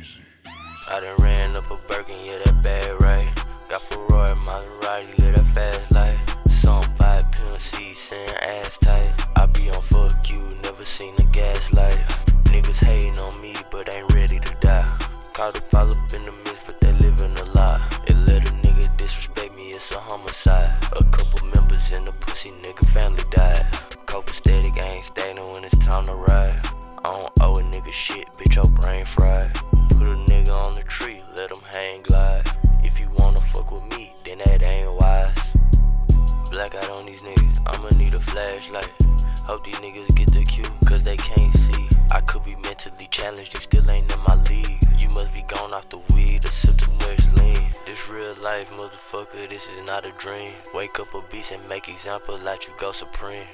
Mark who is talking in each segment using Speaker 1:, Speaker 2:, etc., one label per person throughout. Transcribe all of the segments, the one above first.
Speaker 1: easy. I done ran up a Birkin, yeah, that bad right. Got Ferrari, Maserati, live that fast life. Some by PNC saying ass tight. I be on fuck you, never seen a gaslight. Niggas hating on me, but ain't ready to die. Caught a pile up in the mix, but they living a lie. It let a nigga disrespect me, it's a homicide. A couple members in the pussy nigga family died. Copacetic, I ain't staying when it's time to ride. I don't owe a nigga shit, bitch, your brain fried. Put a nigga on the tree, let him hang glide. If you wanna fuck with me, then that ain't wise. Black out on these niggas, I'ma need a flashlight. Hope these niggas get the cue, cause they can't see. I could be mentally challenged, you still ain't in my league. You must be gone off the weed or sip too much lean. This real life, motherfucker, this is not a dream. Wake up a beast and make example like you go supreme.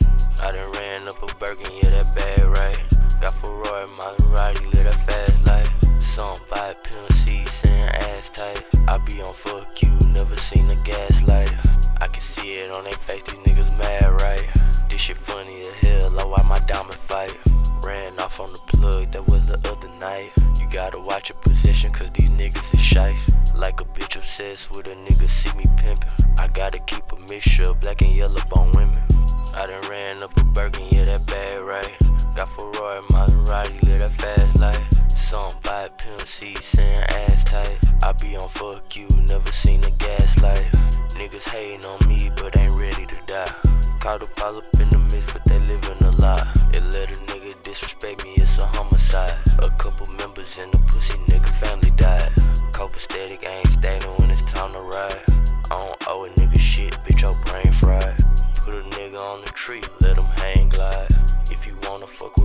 Speaker 1: I done ran up a Birkin, yeah, that bad right. Got Ferrari, Maserati, on fuck you, never seen a gaslight. I can see it on their face, these niggas mad, right? This shit funny as hell, like why my diamond fight. Ran off on the plug, that was the other night. You gotta watch your position, cause these niggas is shife. Like a bitch obsessed with a nigga, see me pimpin'. I gotta keep a mixture of black and yellow bone women. I done ran up a Birkin, yeah, that bad right. see and ass tight. I be on fuck you, never seen a gas light. Niggas hating on me, but ain't ready to die. Caught a pile up in the mix, but they living a lie. It let a nigga disrespect me, it's a homicide. A couple members in the pussy nigga family died. Copacetic, ain't stagnant when it's time to ride. I don't owe a nigga shit, bitch, your brain fried. Put a nigga on the tree, let him hang glide. If you wanna fuck